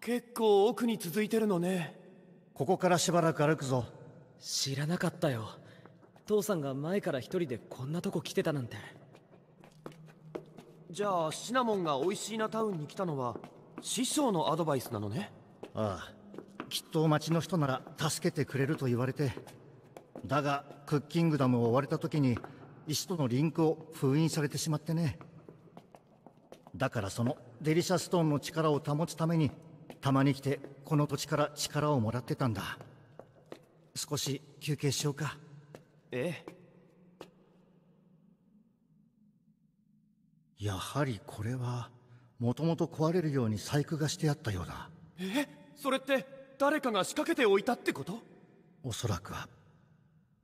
結構奥に続いてるのね。ここからしばらく歩くぞ。知らなかったよ。父さんが前から一人でこんなとこ来てたなんて。じゃあシナモンが美味しいなタウンに来たのは師匠のアドバイスなのね。ああ。きっと町の人なら助けてくれると言われて。だがクッキングダムを追われた時に石とのリンクを封印されてしまってね。だからそのデリシャストーンの力を保つためにたまに来てこの土地から力をもらってたんだ。少し休憩しようか。ええ。やはりこれはもともと壊れるように細工がしてあったようだ。えそれって誰かが仕掛けておいたってこと？おそらくは。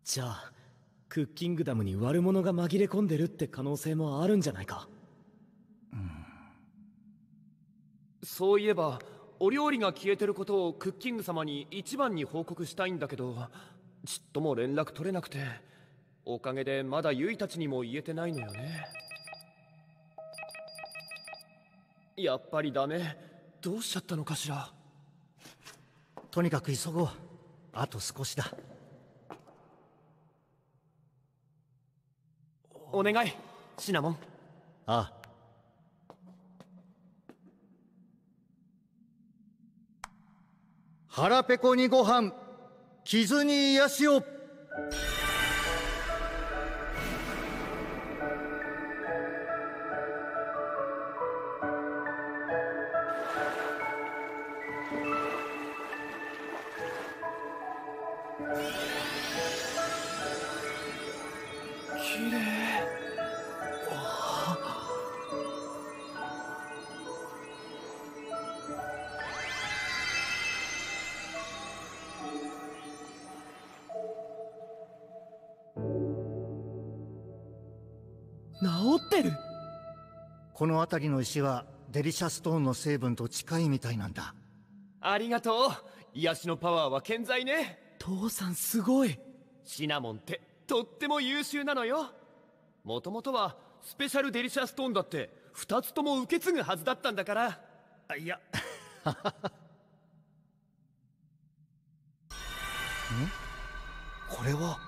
じゃあクッキングダムに悪者が紛れ込んでるって可能性もあるんじゃないか。そういえばお料理が消えてることをクッキング様に一番に報告したいんだけどちっとも連絡取れなくておかげでまだユイたちにも言えてないのよね。やっぱりダメ。どうしちゃったのかしら。とにかく急ごう。あと少しだ。お願いシナモン。ああ腹ペコにご飯傷に癒しを。綺あれ。治ってる？この辺りの石はデリシャストーンの成分と近いみたいなんだ。ありがとう。癒しのパワーは健在ね。父さんすごい。シナモンってとっても優秀なのよ。もともとはスペシャルデリシャストーンだって2つとも受け継ぐはずだったんだから。あいや。ん？これは？